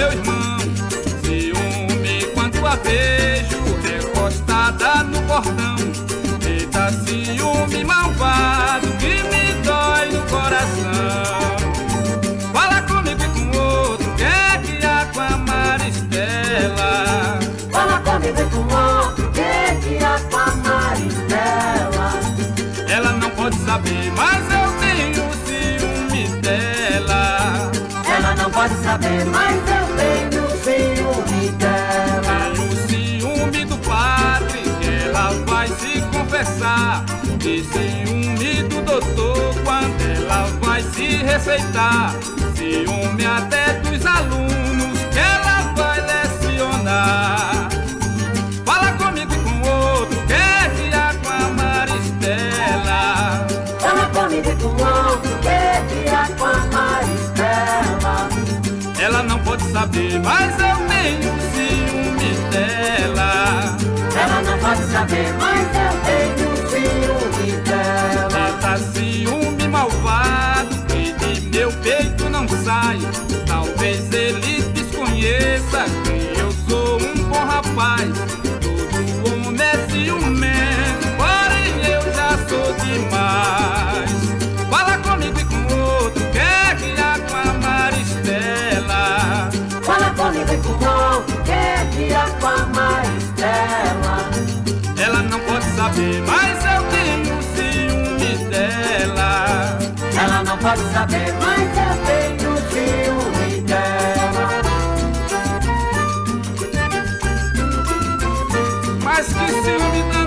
meu irmão. Ciúme quando a vejo recostada no portão. Eita ciúme malvado que me dói no coração. Fala comigo e com outro, quer é que há com a Maristela? Fala comigo e com outro, quer é que há com a Maristela? Ela não pode saber, mas eu tenho ciúme dela. Ela não pode saber, mais confessar. E ciúme do doutor, quando ela vai se receitar. Ciúme até dos alunos, que ela vai lecionar. Fala comigo e com outro, que é que há com a Maristela? Fala comigo e com outro, que é que há com a Maristela? Ela não pode saber, mas eu tenho ciúme dela. Ela não pode saber, Talvez ele desconheça que eu sou um bom rapaz. Todo homem é ciumento, porém eu já sou demais. Fala comigo e com outro, quer que há com a Maristela? Fala comigo e com outro, que é que há com a Maristela? Ela não pode saber, mas eu tenho ciúme dela. Ela não pode saber, mas mas que se ilumina